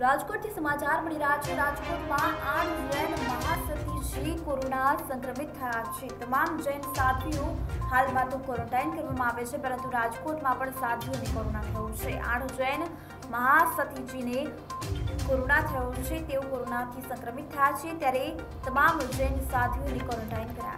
રાજકોટથી સમાચાર મળી રહ્યા છે. રાજકોટમાં આઠ જૈન મહાસતીજી કોરોના સંક્રમિત થયા છે. તમામ જૈન સાધ્વીઓ હાલમાં તો ક્વોરન્ટાઇન કરવામાં આવે છે, પરંતુ રાજકોટમાં પણ સાધ્વીઓને કોરોના થયો છે. આઠ જૈન મહાસતીજીને કોરોના થયો છે. તેઓ કોરોનાથી સંક્રમિત થયા છે. ત્યારે તમામ જૈન સાધ્વીઓને ક્વોરન્ટાઇન કરાયા